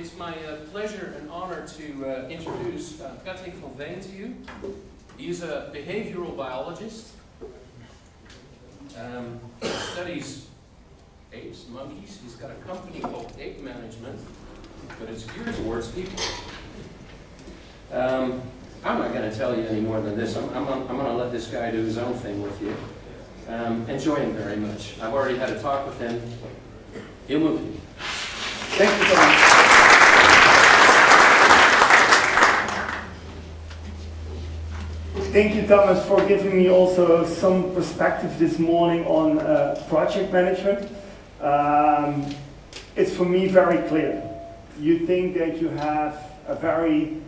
It's my uh, pleasure and honor to uh, introduce uh, Patrick to you. He's a behavioral biologist. Um, studies apes, monkeys. He's got a company called Ape Management, but it's geared towards people. Um, I'm not going to tell you any more than this. I'm, I'm, I'm going to let this guy do his own thing with you. Um, enjoy him very much. I've already had a talk with him. He'll move you. Thank you, Tom. Thank you, Thomas, for giving me also some perspective this morning on uh, project management. Um, it's for me very clear. You think that you have a very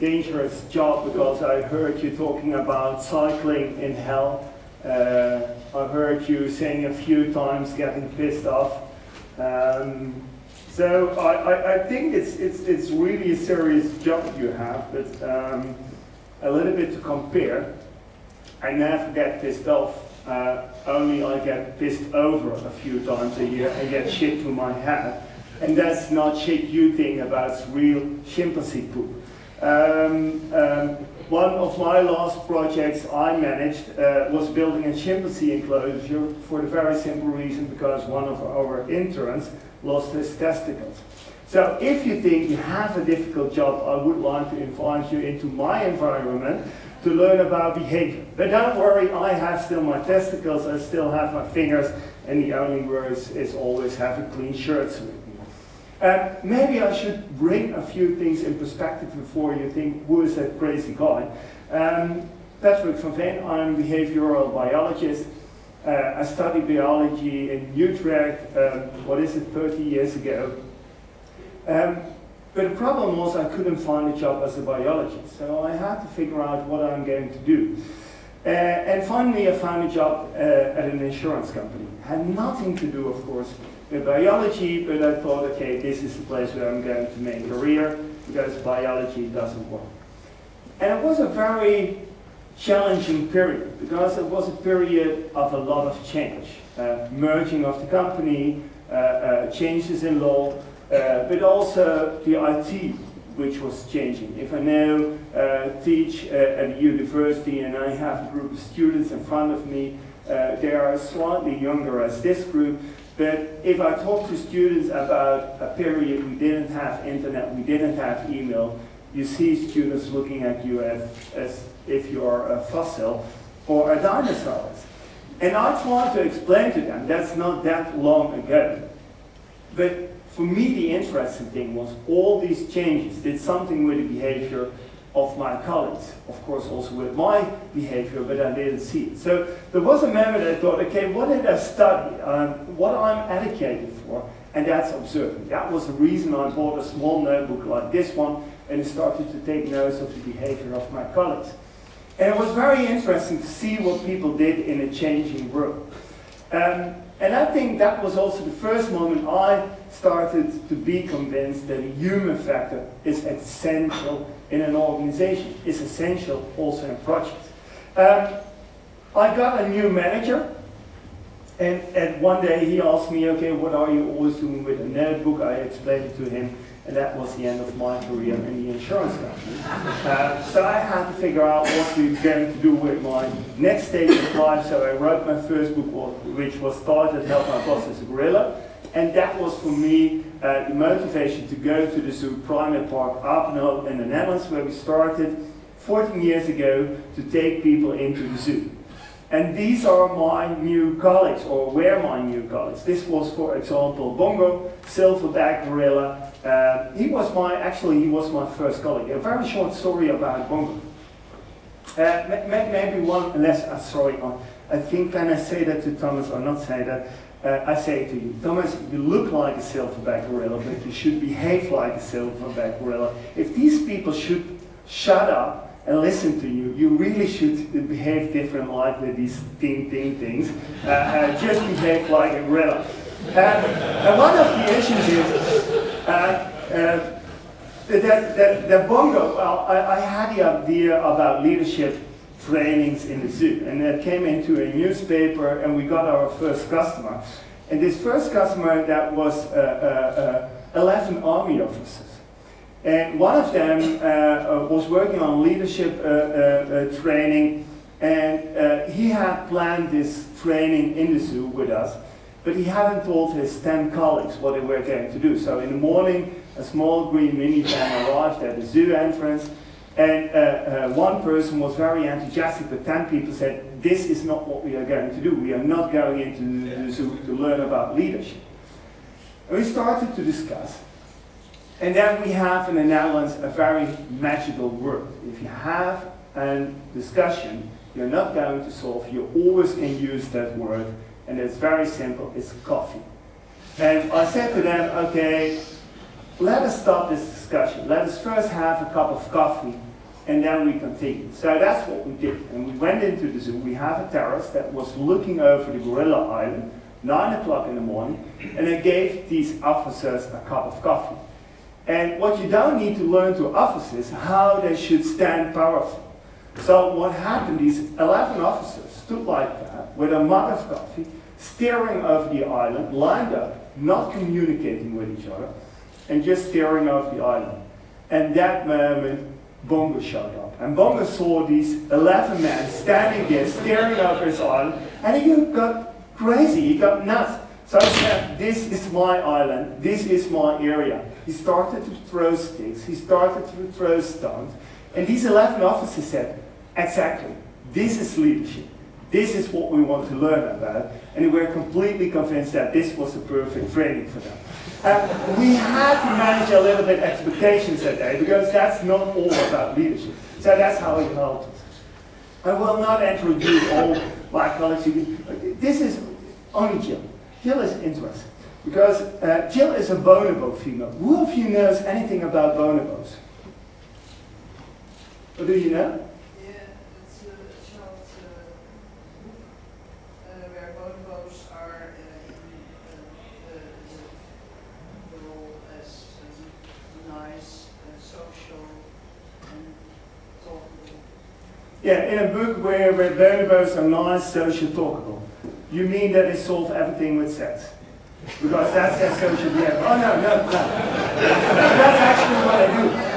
dangerous job because I heard you talking about cycling in hell. Uh, I heard you saying a few times getting pissed off. Um, so I, I, I, think it's, it's, it's really a serious job you have, but um, a little bit to compare. I never get pissed off, uh, only I get pissed over a few times a year and get shit to my head. And that's not shit you think about, it's real chimpanzee poop. Um, um, one of my last projects I managed uh, was building a chimpanzee enclosure for the very simple reason because one of our interns lost his testicles. So if you think you have a difficult job, I would like to invite you into my environment to learn about behavior. But don't worry, I have still my testicles, I still have my fingers, and the only words is always have a clean shirt. Uh, maybe I should bring a few things in perspective before you think, who is that crazy guy? Um, Patrick van Veen, I'm a behavioral biologist. Uh, I studied biology in Utrecht, um, what is it, 30 years ago. Um, but the problem was I couldn't find a job as a biologist, so I had to figure out what I'm going to do. Uh, and finally I found a job uh, at an insurance company. Had nothing to do, of course, with biology, but I thought, okay, this is the place where I'm going to make a career, because biology doesn't work. And it was a very challenging period, because it was a period of a lot of change. Uh, merging of the company, uh, uh, changes in law, uh, but also the IT, which was changing. If I now uh, teach uh, at a university and I have a group of students in front of me, uh, they are slightly younger as this group, but if I talk to students about a period we didn't have internet, we didn't have email, you see students looking at you as, as if you are a fossil or a dinosaur. And I try to explain to them that's not that long ago. But for me, the interesting thing was all these changes did something with the behavior of my colleagues. Of course, also with my behavior, but I didn't see it. So there was a moment I thought, okay, what did I study? Um, what I'm educated for? And that's observing. That was the reason I bought a small notebook like this one and started to take notes of the behavior of my colleagues. And it was very interesting to see what people did in a changing world. Um, and I think that was also the first moment I started to be convinced that a human factor is essential in an organization, is essential also in projects. Um, I got a new manager, and, and one day he asked me, okay, what are you always doing with a notebook? I explained to him, and that was the end of my career in the insurance company. Uh, so I had to figure out what we going to do with my next stage of life, so I wrote my first book, which was titled Help My Boss as a Gorilla, and that was for me uh, the motivation to go to the zoo, Primate Park, Apenheul in the Netherlands, where we started 14 years ago to take people into the zoo. And these are my new colleagues, or were my new colleagues. This was, for example, Bongo, silverback gorilla. Uh, he was my, actually, he was my first colleague. A very short story about Bongo. Uh, maybe one less, uh, sorry, uh, I think when I say that to Thomas or not say that, uh, I say to you, Thomas, you look like a silverback gorilla, but you should behave like a silverback gorilla. If these people should shut up and listen to you, you really should behave different like with these ding ding things. Uh, uh, just behave like a gorilla. Uh, and one of the issues is uh, uh, that, that, that Bongo, well, I, I, had the idea about leadership trainings in the zoo, and that came into a newspaper, and we got our first customer. And this first customer, that was uh, 11 army officers. And one of them uh, uh, was working on leadership uh, uh, training, and he had planned this training in the zoo with us, but he hadn't told his 10 colleagues what they were going to do. So in the morning, a small green minivan arrived at the zoo entrance, and uh, uh, one person was very enthusiastic, but 10 people said, this is not what we are going to do. We are not going into the zoo to learn about leadership. And we started to discuss. And then we have in the Netherlands a very magical word. If you have a discussion, you're not going to solve, you always can use that word, and it's very simple, it's coffee. And I said to them, okay, let us stop this discussion. Let us first have a cup of coffee, and then we continue. So that's what we did. And we went into the zoo. We have a terrace that was looking over the gorilla island, 9 o'clock in the morning, and I gave these officers a cup of coffee. And what you don't need to learn to officers how they should stand powerful. So what happened, these 11 officers stood like that with a mug of coffee, staring over the island, lined up, not communicating with each other, and just staring over the island. And that moment, Bongo showed up. And Bongo saw these 11 men standing there, staring over his island, and he got crazy, he got nuts. So he said, this is my island, this is my area. He started to throw sticks, he started to throw stones, and these 11 officers said, exactly, this is leadership. This is what we want to learn about. And we were completely convinced that this was the perfect training for them. Uh, we had to manage a little bit expectations that day because that's not all about leadership. So that's how he helped us. I will not introduce all my colleagues. This is only Jill. Jill is interesting because uh, Jill is a bonobo female. Who of you knows anything about bonobos? What do you know? Yeah, it's a short uh, book uh, where bonobos are uh, in the, the role as nice, social, and talkable. Yeah, in a book where, where bonobos are nice, social, talkable. You mean that they solve everything with sex? Because that's their social behavior. Oh, no, no, no. that's actually what I do.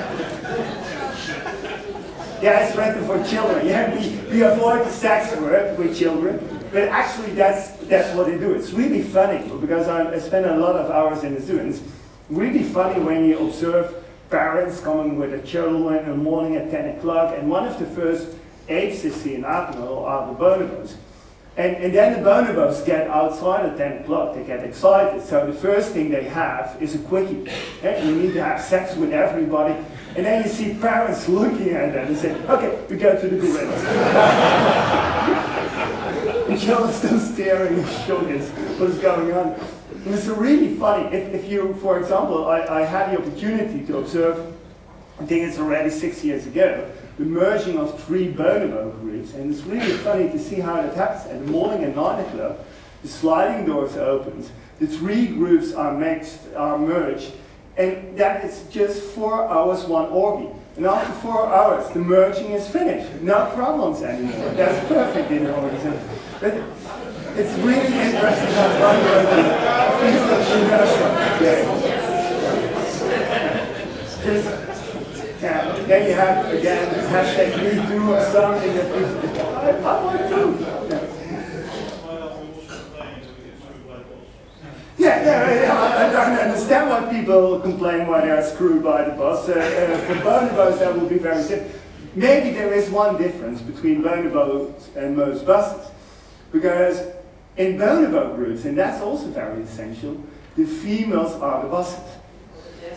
Yeah, it's written for children. Yeah, we, we avoid sex work with children, but actually that's, that's what they do. It's really funny because I, I spend a lot of hours in the zoo, and it's really funny when you observe parents coming with their children in the morning at 10 o'clock, and one of the first apes they see in Admiral are the bonobos. And, and then the bonobos get outside at 10 o'clock, they get excited. So the first thing they have is a quickie. You need to have sex with everybody. And then you see parents looking at them and say, okay, we go to the gorillas. and you're still staring and showing what's going on. And it's really funny. If, if you, for example, I, I had the opportunity to observe, I think it's already six years ago, the merging of three bonobo groups. And it's really funny to see how that happens. At the morning at 9 o'clock, the sliding doors opens, the three groups are mixed, are merged, and that is just four hours, one orgy. And after four hours, the merging is finished. No problems anymore. That's perfect in the organization. But it's really interesting how bonobos Just yeah, then you have, again, hashtag me too or something I, I want to. Yeah, yeah, yeah, I, I don't understand why people complain why they are screwed by the bus. Uh, uh, for bonobos, that would be very simple. Maybe there is one difference between bonobos and most buses. Because in bonobo groups, and that's also very essential, the females are the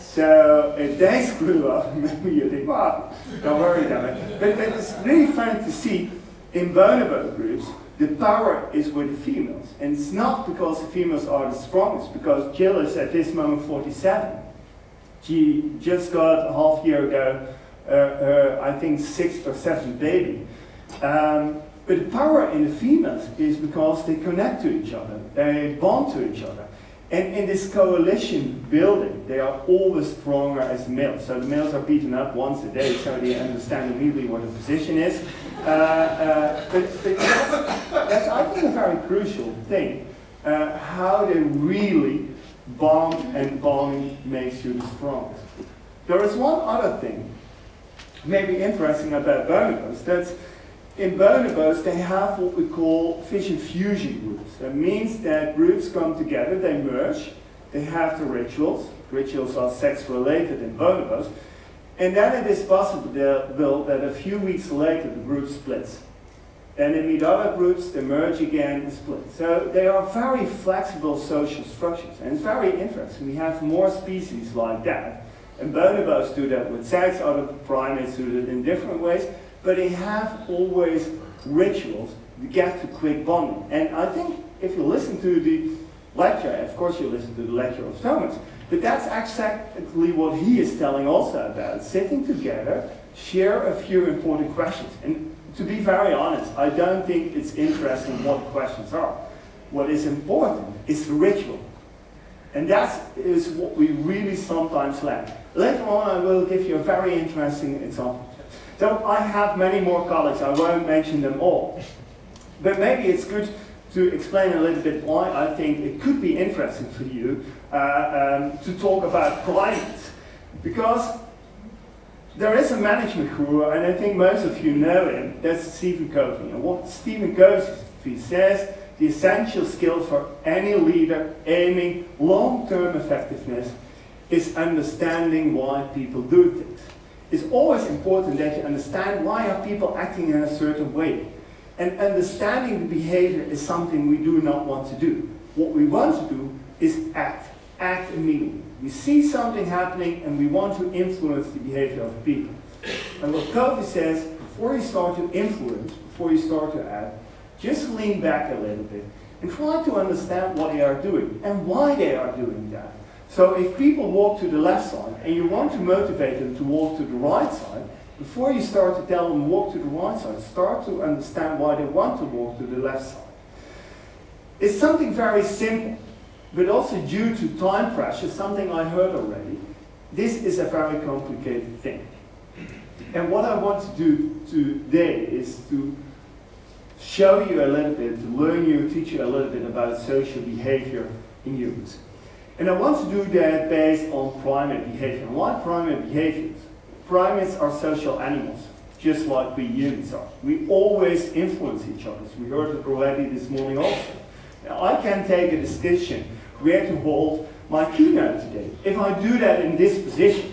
So if they screw up, maybe you think, well, don't worry about it. But, but it's really fun to see in bonobo groups, the power is with the females. And it's not because the females are the strongest, because Jill is at this moment 47. She just got a half year ago, uh, her, I think, sixth or seventh baby. Um, but the power in the females is because they connect to each other, they bond to each other. And in this coalition building, they are always stronger as males. So the males are beaten up once a day, so they understand immediately what the position is. Uh, uh, but, but that's, that's, I think, a very crucial thing. Uh, how they really bond and bonding makes you the strongest. There is one other thing, maybe interesting about bonobos. That's in bonobos they have what we call fission fusion groups. That means that groups come together, they merge, they have the rituals. Rituals are sex related in bonobos. And then it is possible that a few weeks later the group splits. Then they meet other groups, they merge again and split. So they are very flexible social structures. And it's very interesting. We have more species like that. And bonobos do that with sex, other primates do that in different ways. But they have always rituals to get to quick bonding. And I think if you listen to the lecture, of course you listen to the lecture of Thomas, but that's exactly what he is telling also about. Sitting together, share a few important questions. And to be very honest, I don't think it's interesting what questions are. What is important is the ritual. And that is what we really sometimes lack. Later on, I will give you a very interesting example. So I have many more colleagues, I won't mention them all. But maybe it's good to explain a little bit why I think it could be interesting for you uh, um, to talk about primates. Because there is a management guru, and I think most of you know him, that's Stephen Covey. And what Stephen Covey says, the essential skill for any leader aiming long-term effectiveness is understanding why people do things. It's always important that you understand why are people acting in a certain way. And understanding the behavior is something we do not want to do. What we want to do is act. Act immediately. We see something happening and we want to influence the behavior of people. And what Covey says, before you start to influence, before you start to act, just lean back a little bit and try to understand what they are doing and why they are doing that. So if people walk to the left side and you want to motivate them to walk to the right side, before you start to tell them walk to the right side, start to understand why they want to walk to the left side. It's something very simple but also due to time pressure, something I heard already, this is a very complicated thing. And what I want to do today is to show you a little bit, to learn you, teach you a little bit about social behavior in humans. And I want to do that based on primate behavior. Why primate behaviors? Primates are social animals, just like we humans are. We always influence each other. We heard it already this morning also. Now, I can take a decision where to hold my keynote today. If I do that in this position,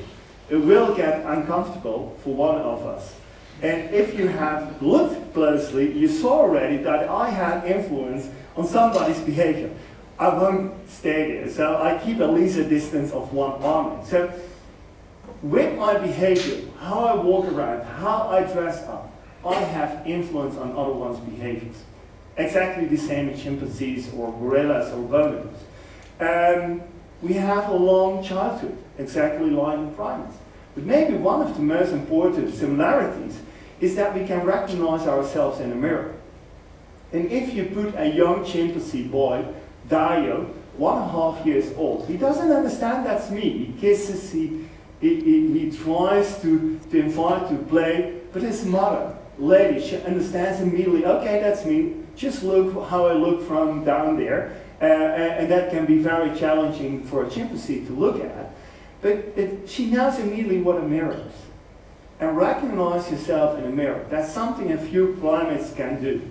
it will get uncomfortable for one of us. And if you have looked closely, you saw already that I had influence on somebody's behavior. I won't stay there, so I keep at least a distance of one arm. So with my behavior, how I walk around, how I dress up, I have influence on other one's behaviors. Exactly the same in chimpanzees or gorillas or bonobos. Um, we have a long childhood, exactly like in primates. But maybe one of the most important similarities is that we can recognize ourselves in a mirror. And if you put a young chimpanzee boy, Dio, one and a half years old, he doesn't understand that's me. He kisses, he, he, he, he tries to, to invite to play, but his mother, lady, she understands immediately, okay, that's me. Just look how I look from down there. Uh, and that can be very challenging for a chimpanzee to look at. But it, she knows immediately what a mirror is. And recognize yourself in a mirror. That's something a few primates can do.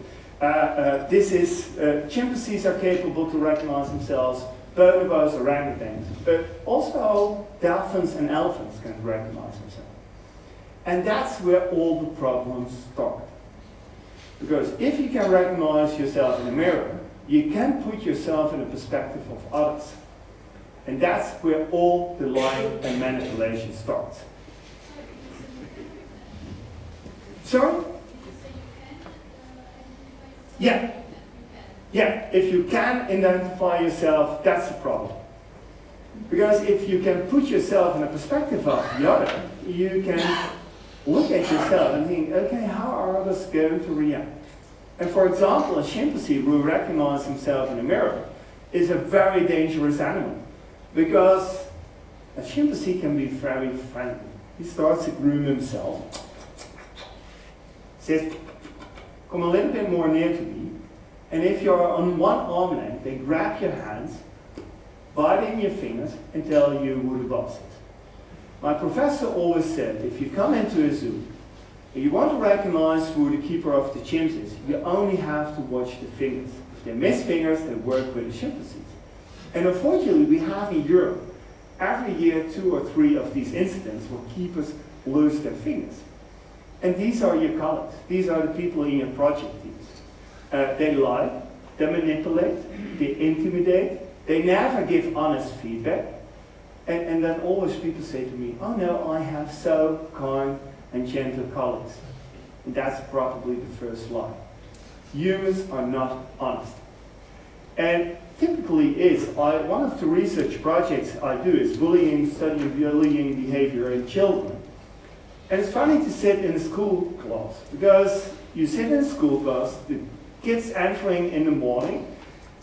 Uh, uh, this is, uh, chimpanzees are capable to recognize themselves, bonobos, orangutans, but also dolphins and elephants can recognize themselves. And that's where all the problems start. Because if you can recognize yourself in a mirror, you can put yourself in the perspective of others. And that's where all the lying and manipulation starts. Sorry? Yeah. Yeah, if you can identify yourself, that's the problem. Because if you can put yourself in the perspective of the other, you can look at yourself and think, okay, how are others going to react? And for example, a chimpanzee who recognizes himself in a mirror is a very dangerous animal because a chimpanzee can be very friendly. He starts to groom himself. Says, come a little bit more near to me. And if you're on one arm length, they grab your hands, bite in your fingers, and tell you who the boss is. My professor always said, if you come into a zoo and you want to recognize who the keeper of the chimps is, you only have to watch the fingers. If they miss fingers, they work with the chimpanzees. And unfortunately, we have in Europe, every year two or three of these incidents where keepers lose their fingers. And these are your colleagues. These are the people in your project teams. Uh, they lie, they manipulate, they intimidate, they never give honest feedback. And, and then always people say to me, oh no, I have so kind and gentle colleagues. And that's probably the first lie. Humans are not honest. And typically is, I, one of the research projects I do is bullying, studying bullying behavior in children. And it's funny to sit in school class because you sit in school class, the kids entering in the morning,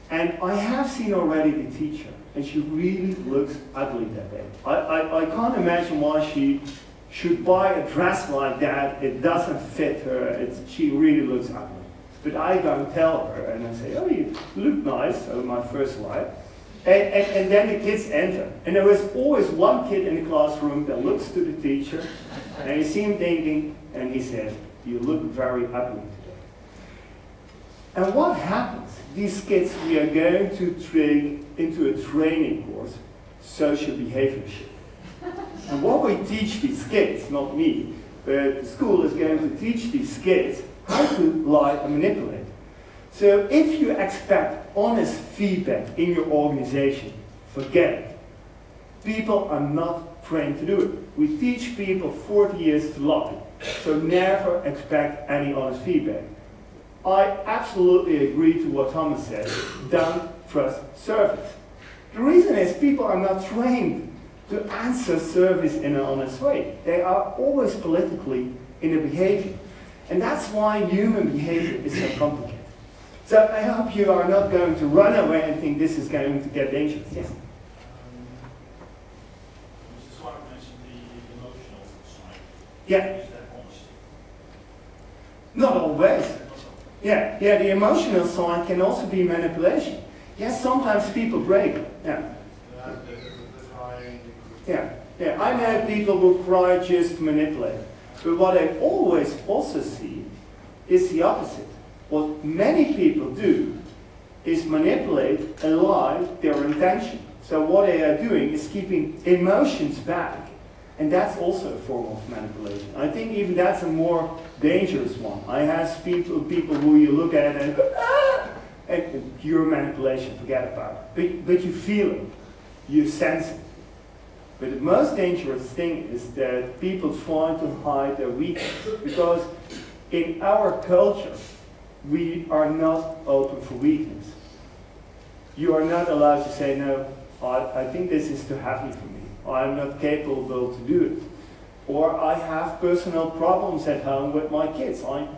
and I have seen already the teacher, and she really looks ugly that day. I, I, I can't imagine why she should buy a dress like that. It doesn't fit her. It's, she really looks ugly. But I and tell her, and I say, oh, you look nice, so my first lie. And, and, and then the kids enter. And there was always one kid in the classroom that looks to the teacher, and you see him thinking, and he says, you look very ugly today. And what happens? These kids, we are going to train into a training course, social behaviorship. And what we teach these kids, not me, but the school is going to teach these kids how to lie and manipulate. So if you expect honest feedback in your organization, forget it. People are not trained to do it. We teach people 40 years to lobby, so never expect any honest feedback. I absolutely agree to what Thomas said. Don't trust service. The reason is people are not trained to answer service in an honest way. They are always politically in their behavior. And that's why human behavior is so complicated. So I hope you are not going to run away and think this is going to get dangerous. Yes? Um, Mr. Swart mentioned the the emotional side. Yeah, Is that honesty? not always. Yeah, yeah, the emotional side can also be manipulation. Yes, sometimes people break. Yeah, The the crying, yeah, yeah. I know people who cry just to manipulate. But what I always also see is the opposite. What many people do is manipulate and lie their intention. So what they are doing is keeping emotions back. And that's also a form of manipulation. I think even that's a more dangerous one. I have people, people who you look at and go, ah! And pure manipulation, forget about it. But, but you feel it, you sense it. But the most dangerous thing is that people try to hide their weakness because in our culture, we are not open for weakness. You are not allowed to say, no, I, I think this is too heavy for me. I'm not capable to do it. Or I have personal problems at home with my kids. I'm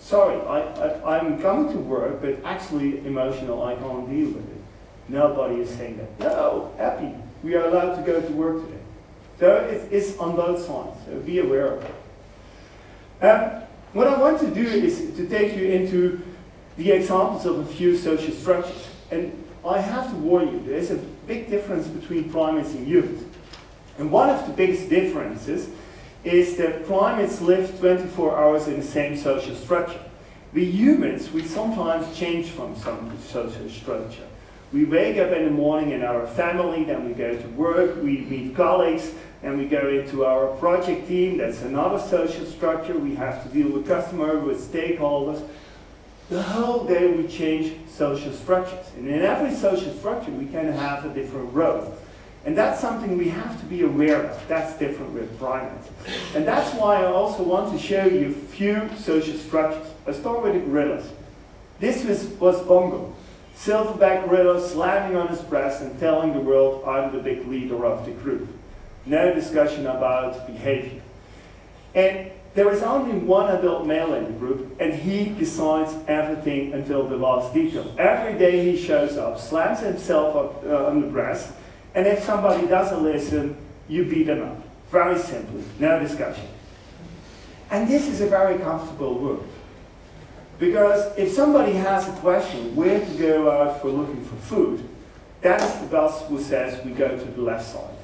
sorry, I, I, I'm coming to work, but actually emotional, I can't deal with it. Nobody is saying that. No, happy. We are allowed to go to work today. So it's, it's on both sides. So be aware of it. Um, what I want to do is to take you into the examples of a few social structures. And I have to warn you, there's a big difference between primates and humans. And one of the biggest differences is that primates live 24 hours in the same social structure. We humans, we sometimes change from some social structure. We wake up in the morning in our family, then we go to work, we meet colleagues, and we go into our project team. That's another social structure. We have to deal with customers, with stakeholders. The whole day we change social structures. And in every social structure, we can have a different role. And that's something we have to be aware of. That's different with primates. And that's why I also want to show you a few social structures. I start with the gorillas. This was, was Bongo. Silverback gorilla slamming on his breast and telling the world, I'm the big leader of the group. No discussion about behavior. And there is only one adult male in the group, and he decides everything until the last detail. Every day he shows up, slams himself up uh, on the breast, and if somebody doesn't listen, you beat them up. Very simply, no discussion. And this is a very comfortable world. Because if somebody has a question where to go out for looking for food, that is the boss who says we go to the left side.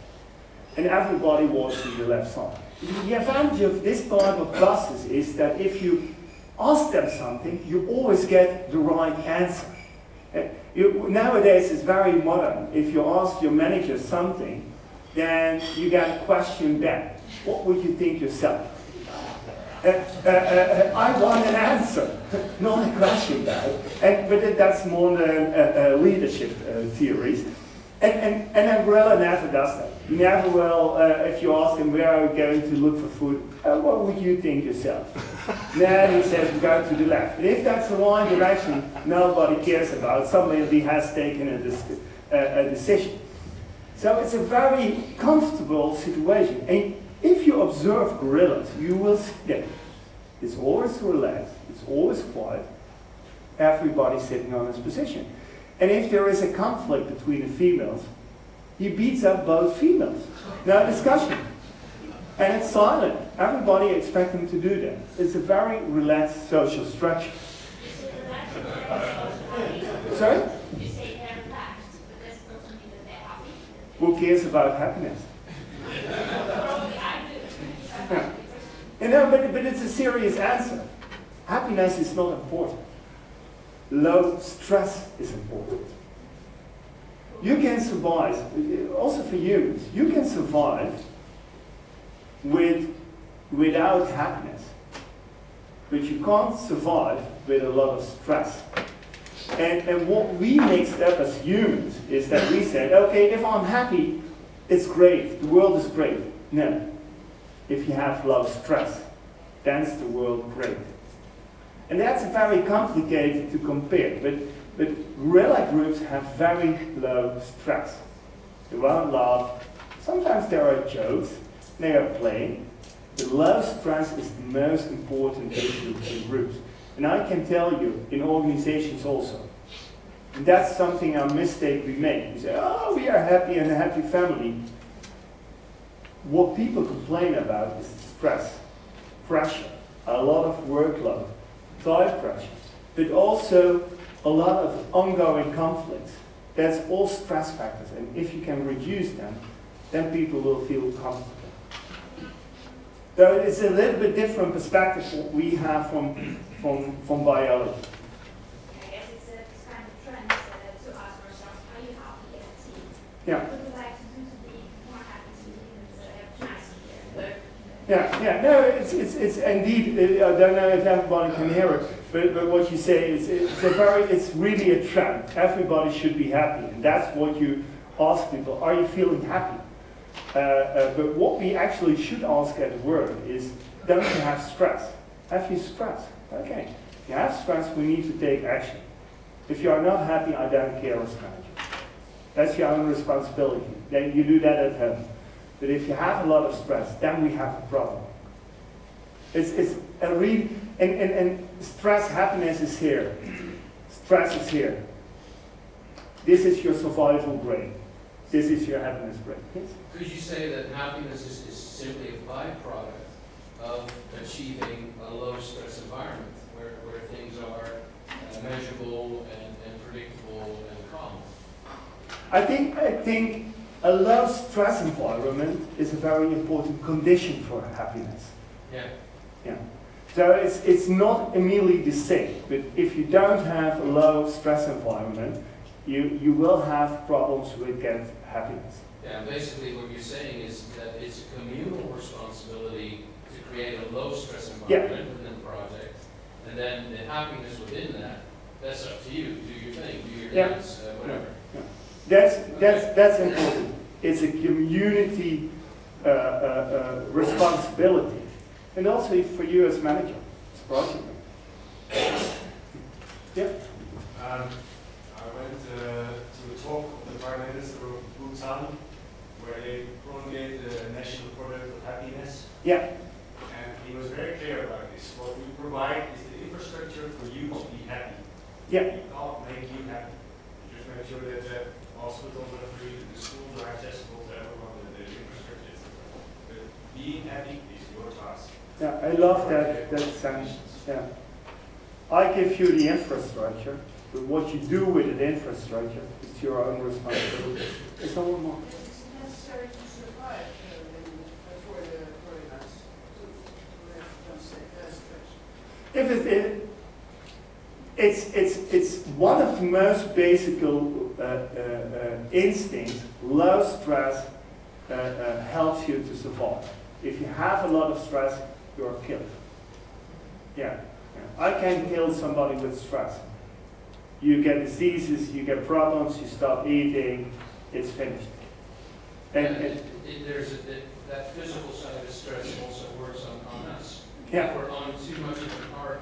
And everybody walks to the left side. The advantage of this type of buses is that if you ask them something, you always get the right answer. Uh, you, nowadays it's very modern. If you ask your manager something, then you get a question back. What would you think yourself? Uh, uh, uh, I want an answer, not a question back. And, but that's more the uh, uh, leadership theories. And, and, and Umbrella never does that. Never will, uh, if you ask him where are we going to look for food, uh, what would you think yourself? then he says, we go to the left. And if that's the wrong direction, nobody cares about. Somebody has taken a, dis- a, a decision. So it's a very comfortable situation. And if you observe gorillas, you will see that it's always relaxed, it's always quiet, everybody sitting on his position. And if there is a conflict between the females, he beats up both females. No discussion. And it's silent. Everybody expects him to do that. It's a very relaxed social structure. Sorry? Who cares about happiness? Yeah. You know, but, but it's a serious answer. Happiness is not important. Low stress is important. You can survive, also for humans, you can survive with, without happiness. But you can't survive with a lot of stress. And, and what we mixed up as humans is that we said, okay, if I'm happy, it's great, the world is great. No. If you have low stress, then's the world great. And that's very complicated to compare, but, but gorilla groups have very low stress. They won't laugh. Sometimes there are jokes, they are playing. The low stress is the most important issue in groups. And I can tell you, in organizations also. And that's something a mistake we make. We say, oh, we are happy and a happy family. What people complain about is stress, pressure, a lot of workload, time pressure, but also a lot of ongoing conflicts. That's all stress factors, and if you can reduce them, then people will feel comfortable. So it's a little bit different perspective what we have from, from, from biology. I Yeah, yeah, no, it's, it's, it's indeed, uh, I don't know if everybody can hear it, but, but what you say is, it's a very, it's really a trend. Everybody should be happy, and that's what you ask people, are you feeling happy? Uh, uh, but what we actually should ask at work is, don't you have stress? Have you stress? Okay, if you have stress, we need to take action. If you are not happy, I don't care as manager. That's your own responsibility. Then you do that at home. But if you have a lot of stress, then we have a problem. It's, it's a real, and, and, and stress, happiness is here. Stress is here. This is your survival brain. This is your happiness brain. Yes? Could you say that happiness is, is simply a byproduct of achieving a low-stress environment where, where things are uh, measurable and, and predictable and calm? I think, I think a low stress environment is a very important condition for happiness. Yeah. Yeah. So it's, it's not immediately the same, but if you don't have a low stress environment, you, you will have problems with get happiness. Yeah, basically what you're saying is that it's a communal responsibility to create a low-stress Yeah. environment within the project. And then the happiness within that, that's up to you. Do your thing, do your Yeah. dance, uh, whatever. That's, that's, that's important. It's a community uh, uh, uh, responsibility. And also for you as manager, as project manager. Yeah, Um, I went uh, to a talk of the Prime Minister of Bhutan where they promulgate the national product of happiness. yeah, And he was very clear about this. What we provide is the infrastructure for you to be happy. yeah, We can't make you happy. Just make sure that the also delivery the schools are accessible to everyone with infrastructure. But being epic is your task. Yeah, I love that, that sense. Yeah. I give you the infrastructure, but what you do with the infrastructure is your own responsibility. It's all more. It's necessary to survive uh, for for the to, to have If it, it, it's, it's, it's one of the most basic uh, uh, uh, instincts. Low stress uh, uh, helps you to survive. If you have a lot of stress, you're killed. Yeah, yeah. I can kill somebody with stress. You get diseases, you get problems, you stop eating, it's finished. And, it- it- there's, a- that- that physical side of stress also works on, on us. Yeah. If we're on too much of an arc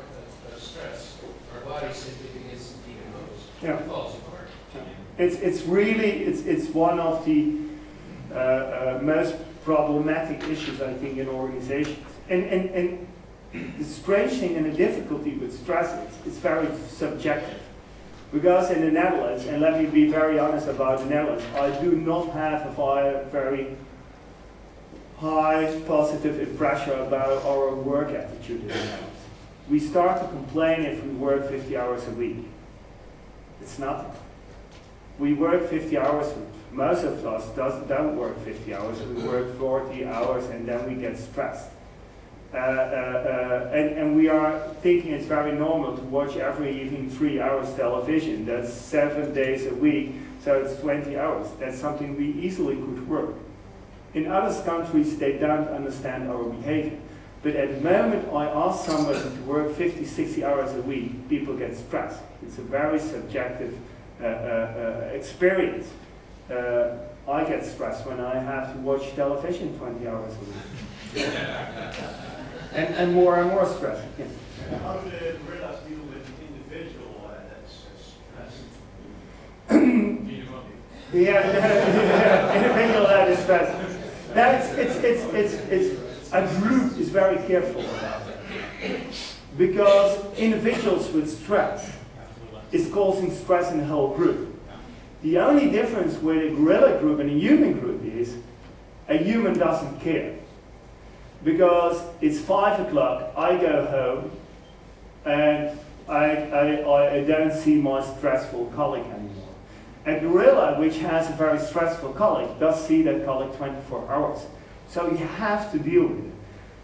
of, of stress, our body simply begins to decompose. Yeah. It falls. It's, it's really, it's, it's one of the uh, uh, most problematic issues, I think, in organizations. And, and, and the strange thing and the difficulty with stress is, it's very subjective. Because in the Netherlands, and let me be very honest about the Netherlands, I do not have a very high positive impression about our work attitude in the Netherlands. We start to complain if we work 50 hours a week. It's nothing. We work 50 hours, most of us does, don't work 50 hours, we work 40 hours and then we get stressed. Uh, uh, uh, and, and we are thinking it's very normal to watch every evening three hours television. That's seven days a week, so it's 20 hours. That's something we easily could work. In other countries, they don't understand our behavior. But at the moment I ask somebody to work 50, 60 hours a week, people get stressed. It's a very subjective experience. Uh, I get stressed when I have to watch television 20 hours a week. and, and more and more stress. Yeah. How do the gorillas deal with the individual uh, that's stressed? Yeah, yeah, individual that is stress. That's, it's, it's, it's, it's, a group is very careful about it. Because individuals with stress is causing stress in the whole group. The only difference with a gorilla group and a human group is a human doesn't care. Because it's five o'clock, I go home, and I, I, I don't see my stressful colleague anymore. A gorilla, which has a very stressful colleague, does see that colleague 24 hours. So you have to deal with it.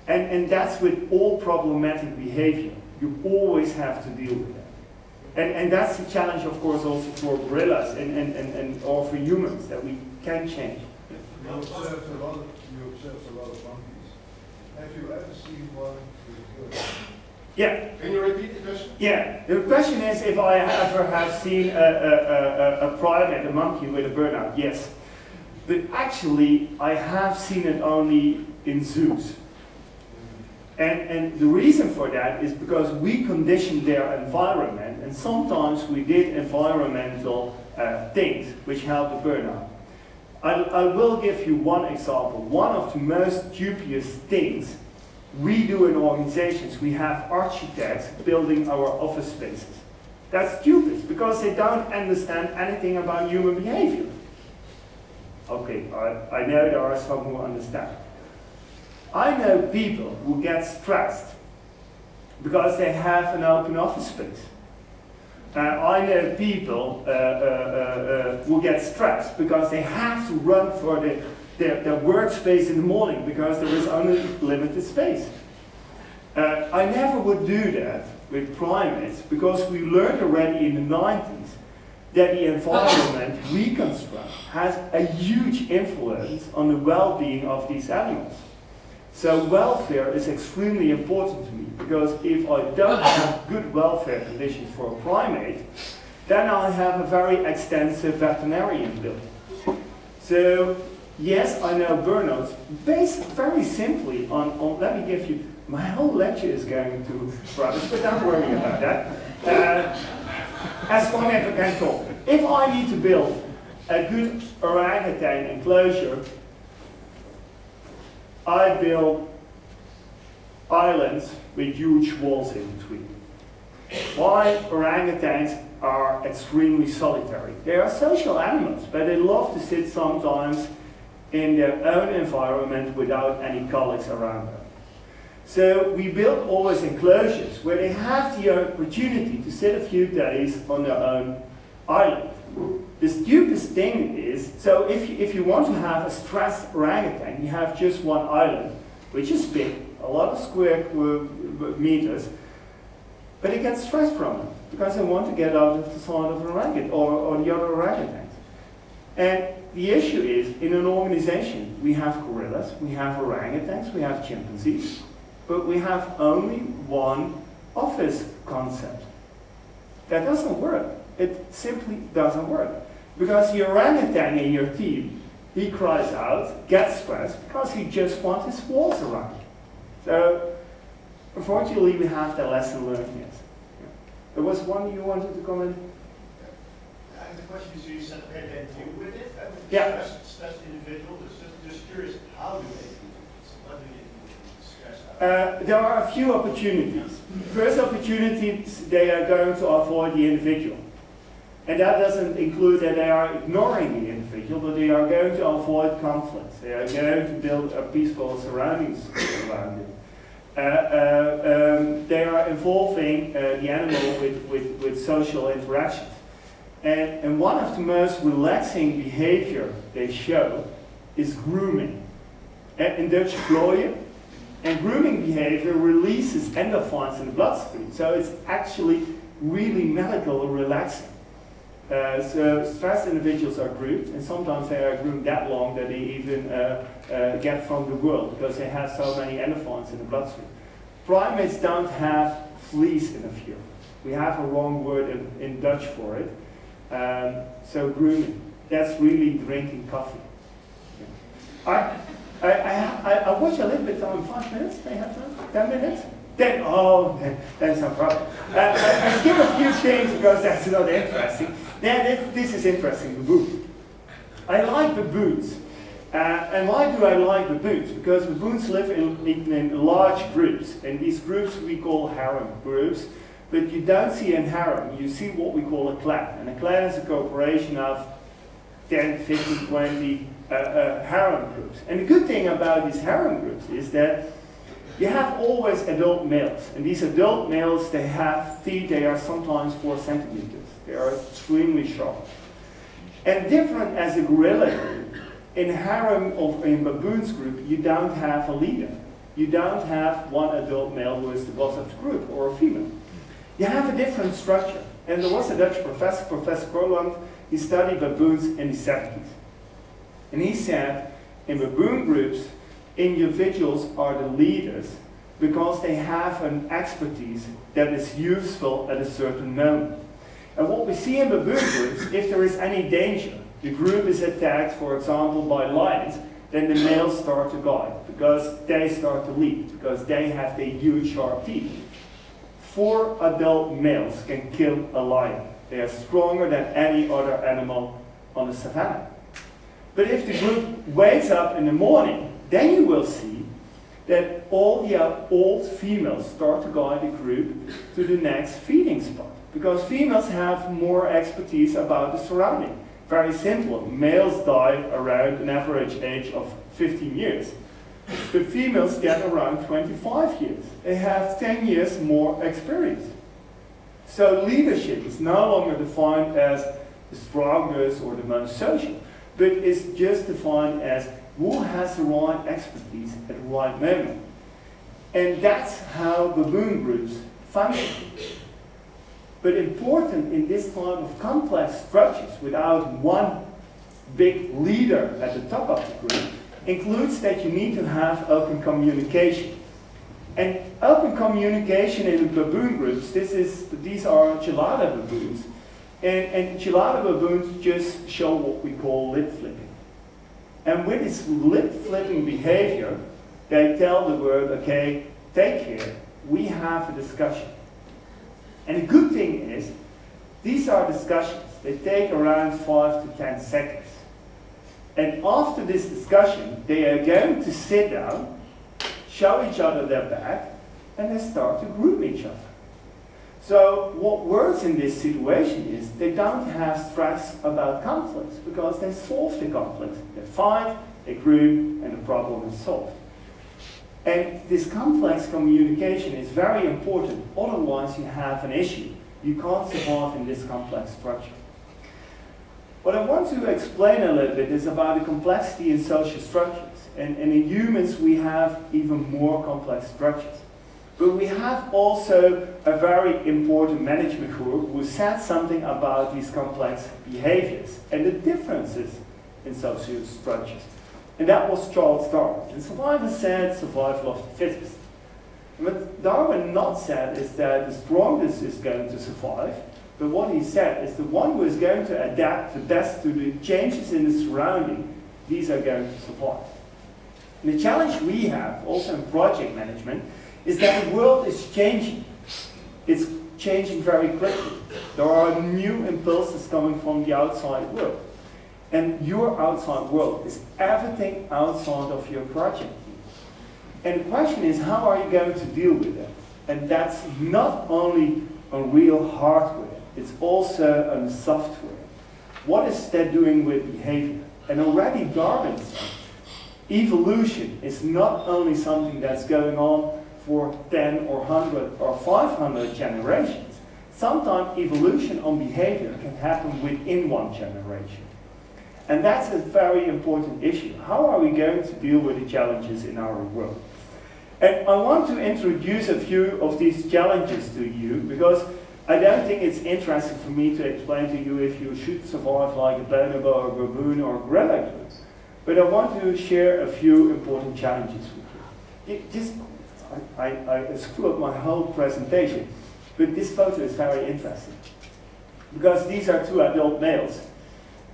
And, and that's with all problematic behavior. You always have to deal with that. And, and that's the challenge, of course, also for gorillas and, and, and, and or for humans, that we can change. You observed a lot of, you observed a lot of monkeys. Have you ever seen one with good? Yeah, Can you repeat the question? yeah. The question is if I ever have seen a, a, a, a primate, a monkey with a burnout. Yes. But actually, I have seen it only in zoos. And, and the reason for that is because we conditioned their environment, and sometimes we did environmental uh, things which help the burnout. I, I will give you one example. One of the most dubious things we do in organizations, we have architects building our office spaces. That's stupid because they don't understand anything about human behavior. Okay, I, I know there are some who understand. I know people who get stressed because they have an open office space. Uh, I know people uh, uh, uh, uh, who get stressed because they have to run for the, their, their workspace in the morning because there is only limited space. Uh, I never would do that with primates because we learned already in the 90s that the environment we construct has a huge influence on the well-being of these animals. So welfare is extremely important to me because if I don't have good welfare conditions for a primate, then I have a very extensive veterinarian bill. So yes, I know burnouts based very simply on, on let me give you, my whole lecture is going to rubbish, but don't worry about that. Uh, as as I can talk. If I need to build a good orangutan enclosure, I build islands with huge walls in between. Why orangutans are extremely solitary? They are social animals, but they love to sit sometimes in their own environment without any colleagues around them. So we build always enclosures where they have the opportunity to sit a few days on their own island. The stupidest thing is, so if you, if you want to have a stressed orangutan, you have just one island, which is big, a lot of square uh, meters. but it gets stressed from it because they want to get out of the side of an orangutan or, or the other orangutans. And the issue is, in an organization, we have gorillas, we have orangutans, we have chimpanzees, but we have only one office concept. That doesn't work. It simply doesn't work. Because the orangutan in your team, he cries out, gets stressed, because he just wants his walls around. So, unfortunately, we have that lesson learned, yes. There was one you wanted to comment? And the question is, you said they then deal with it, uh, with Yeah. stressed, individual, just, just curious, how do they deal with it? What do you? Uh, there are a few opportunities. First opportunities, they are going to avoid the individual. And that doesn't include that they are ignoring the individual, but they are going to avoid conflicts. They are going to build a peaceful surroundings around it. Uh, uh, um, they are involving uh, the animal with, with, with social interactions. And, and one of the most relaxing behavior they show is grooming. Uh, in Dutch vlooien. And grooming behavior releases endorphins in the bloodstream. So it's actually really medical relaxing. Uh, so stressed individuals are groomed, and sometimes they are groomed that long that they even uh, uh, get from the world because they have so many endorphins in the bloodstream. Primates don't have fleas in the field. We have a wrong word in, in Dutch for it. Um, so grooming, that's really drinking coffee. I, I, I, I watch a little bit on five minutes, they have time? Ten minutes? Then, oh, that's no problem. Uh, I, I skip a few things because that's not interesting. Then this, this is interesting, the baboons. I like baboons. Uh, and why do I like baboons? Because baboons live in, in, in large groups, and these groups we call harem groups. But you don't see a harem, you see what we call a clan. And a clan is a corporation of 10, 15, 20 uh, uh, harem groups. And the good thing about these harem groups is that you have always adult males. And these adult males, they have feet, they are sometimes four centimeters. They are extremely sharp. And different as a gorilla group, in harem of in baboons group, you don't have a leader. You don't have one adult male who is the boss of the group, or a female. You have a different structure. And there was a Dutch professor, Professor Kortlandt, he studied baboons in the 70s. And he said, in baboon groups, individuals are the leaders because they have an expertise that is useful at a certain moment. And what we see in baboon groups, if there is any danger, the group is attacked, for example, by lions, then the males start to guard because they start to leap, because they have the huge sharp teeth. Four adult males can kill a lion. They are stronger than any other animal on the savannah. But if the group wakes up in the morning, then you will see that all the old females start to guide the group to the next feeding spot. Because females have more expertise about the surrounding. Very simple. Males die around an average age of 15 years. The females get around 25 years. They have 10 years more experience. So leadership is no longer defined as the strongest or the most social, but is just defined as who has the right expertise at the right moment. And that's how baboon groups function. But important in this type of complex structures without one big leader at the top of the group includes that you need to have open communication. And open communication in baboon groups, this is, these are gelada baboons, and, and gelada baboons just show what we call lip flipping. And with this lip flipping behavior, they tell the word, okay, take care, we have a discussion. And the good thing is, these are discussions. They take around five to ten seconds. And after this discussion, they are going to sit down, show each other their back, and they start to groom each other. So what works in this situation is they don't have stress about conflicts because they solve the conflict. They fight, they groom, and the problem is solved. And this complex communication is very important, otherwise you have an issue. You can't survive in this complex structure. What I want to explain a little bit is about the complexity in social structures. And, and in humans we have even more complex structures. But we have also a very important management group who said something about these complex behaviors and the differences in social structures. And that was Charles Darwin. And survival said survival of the fittest. What Darwin not said is that the strongest is going to survive, but what he said is the one who is going to adapt the best to the changes in the surrounding, these are going to survive. And the challenge we have, also in project management, is that the world is changing. It's changing very quickly. There are new impulses coming from the outside world. And your outside world is everything outside of your project. And the question is, how are you going to deal with that? And that's not only on real hardware, it's also on software. What is that doing with behavior? And already Darwin said, evolution is not only something that's going on for 10 or 100 or 500 generations. Sometimes evolution on behavior can happen within one generation. And that's a very important issue. How are we going to deal with the challenges in our world? And I want to introduce a few of these challenges to you because I don't think it's interesting for me to explain to you if you should survive like a bonobo or a baboon or a gorilla. But I want to share a few important challenges with you. It just, I, I, I screw up my whole presentation, but this photo is very interesting. Because these are two adult males,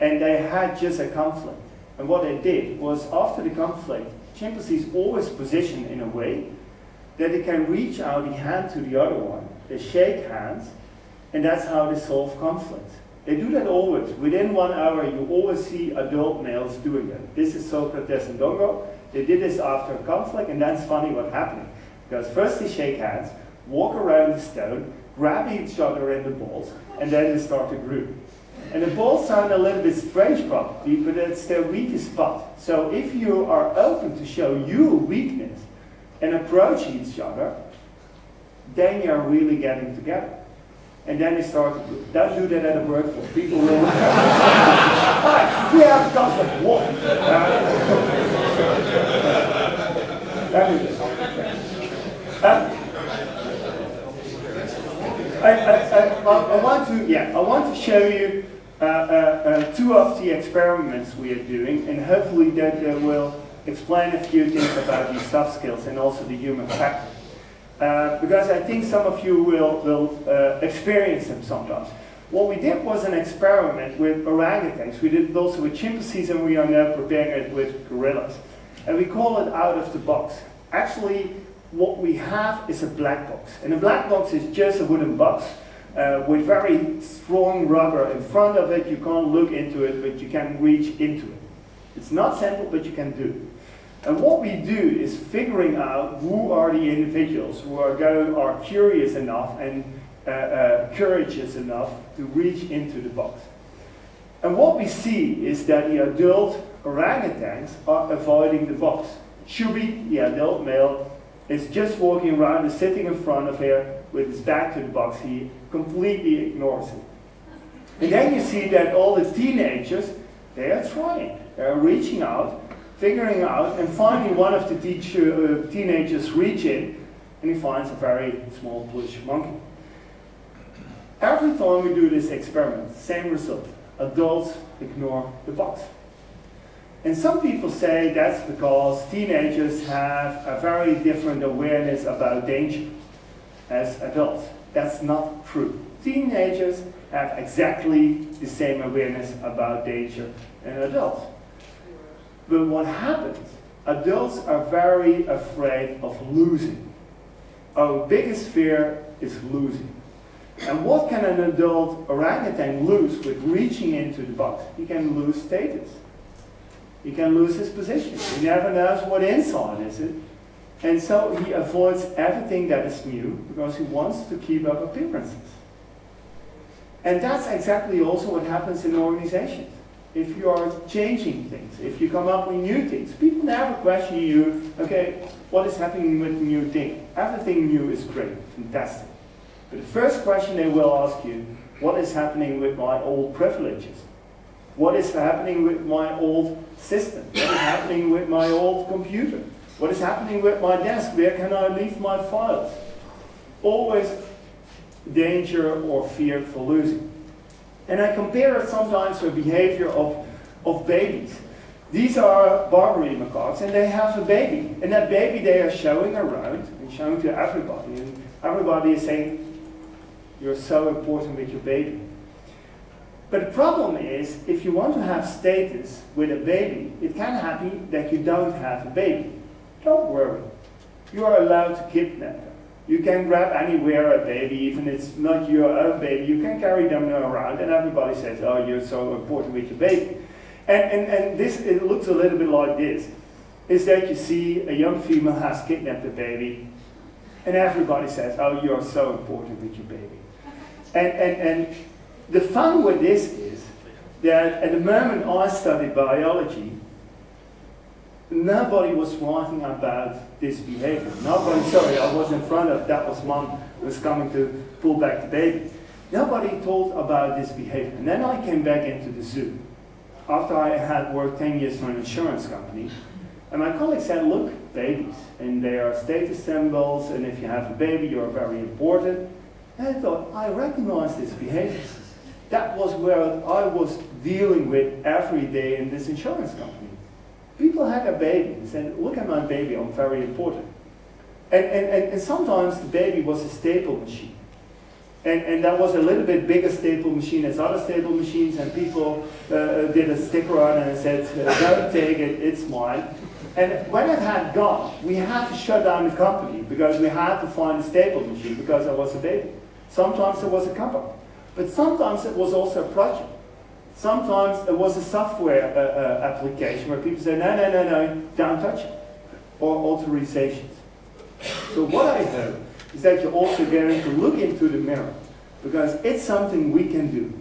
and they had just a conflict. And what they did was, after the conflict, chimpanzees always position in a way that they can reach out the hand to the other one. They shake hands, and that's how they solve conflict. They do that always. Within one hour, you always see adult males doing that. This is Socrates and Dongo. They did this after a conflict, and that's funny what happened. Because first they shake hands, walk around the stone, grab each other in the balls, and then they start to groom. And the balls sound a little bit strange probably, but it's their weakest spot. So if you are open to show your weakness and approach each other, then you're really getting together. And then they start. Don't do that at a floor. People will. Hi, we have got that. Um, I, I, I, I want to, yeah, I want to show you two of the experiments we are doing, and hopefully that uh, will explain a few things about these soft skills and also the human factor. Uh, because I think some of you will, will uh, experience them sometimes. What we did was an experiment with orangutans. We did it also with chimpanzees, and we are now preparing it with gorillas. And we call it out of the box. Actually, what we have is a black box. And a black box is just a wooden box uh, with very strong rubber in front of it. You can't look into it, but you can reach into it. It's not simple, but you can do. And what we do is figuring out who are the individuals who are, going, are curious enough and uh, uh, courageous enough to reach into the box. And what we see is that the adult orangutans are avoiding the box. Shubi, the adult male, is just walking around and sitting in front of her with his back to the box. He completely ignores it. And then you see that all the teenagers, they are trying. They are reaching out, figuring out, and finally one of the teacher, uh, teenagers reach in, and he finds a very small plush monkey. Every time we do this experiment, same result. Adults ignore the box. And some people say that's because teenagers have a very different awareness about danger as adults. That's not true. Teenagers have exactly the same awareness about danger than adults. But what happens? Adults are very afraid of losing. Our biggest fear is losing. And what can an adult orangutan lose with reaching into the box? He can lose status. He can lose his position. He never knows what inside is it. And so he avoids everything that is new because he wants to keep up appearances. And that's exactly also what happens in organizations. If you are changing things, if you come up with new things, people never question you, okay, what is happening with the new thing? Everything new is great, fantastic. But the first question they will ask you, what is happening with my old privileges? What is happening with my old system? What is happening with my old computer? What is happening with my desk? Where can I leave my files? always danger or fear for losing. And I compare it sometimes with behavior of, of babies. These are Barbary macaques and they have a baby. And that baby they are showing around and showing to everybody. And everybody is saying, you're so important with your baby. But the problem is, if you want to have status with a baby, it can happen that you don't have a baby. Don't worry. You are allowed to kidnap them. You can grab anywhere a baby, even if it's not your own baby, you can carry them around and everybody says, oh, you're so important with your baby. And, and, and this, it looks a little bit like this, is that you see a young female has kidnapped a baby and everybody says, oh, you're so important with your baby. And, and, and the fun with this is that at the moment I studied biology, nobody was writing about this behavior. Nobody, sorry, I was in front of, that was mom who was coming to pull back the baby. Nobody told about this behavior. And then I came back into the zoo after I had worked 10 years for an insurance company. And my colleague said, look, babies, and they are status symbols, and if you have a baby, you're very important. And I thought, I recognize this behavior. That was where I was dealing with every day in this insurance company. People had a baby and said, look at my baby, I'm very important. And, and, and, and sometimes the baby was a staple machine. And, and that was a little bit bigger staple machine as other staple machines, and people uh, did a sticker on and said, uh, don't take it, it's mine. And when it had gone, we had to shut down the company because we had to find a staple machine because there was a baby. Sometimes it was a company, but sometimes it was also a project. Sometimes it was a software uh, uh, application where people say, no, no, no, no, don't touch it, or authorizations. So what I hope is that you're also going to look into the mirror, because it's something we can do.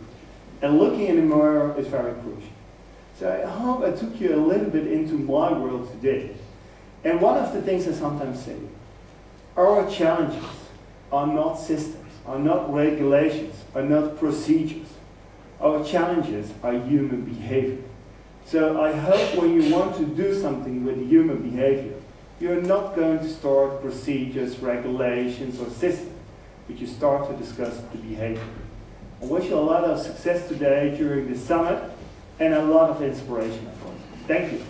And looking in the mirror is very crucial. So I hope I took you a little bit into my world today. And one of the things I sometimes say, our challenges are not systems, are not regulations, are not procedures. Our challenges are human behavior. So I hope when you want to do something with human behavior, you're not going to start procedures, regulations, or systems, but you start to discuss the behavior. I wish you a lot of success today during the summit and a lot of inspiration, of course. Thank you.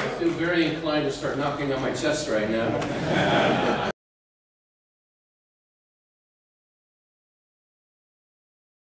I feel very inclined to start knocking on my chest right now.